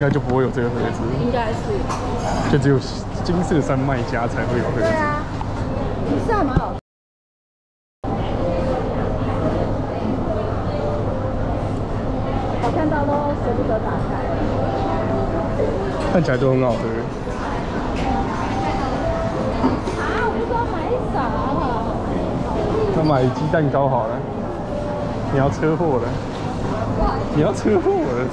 应该就不会有这个盒子，应该是。就只有金色山脉家才会有盒子。对啊，你是还蛮好。我看到都舍不得打开。看起来都很好喝。啊，我不知道买啥了。那买鸡蛋糕好了。你要车祸了。你要车祸了。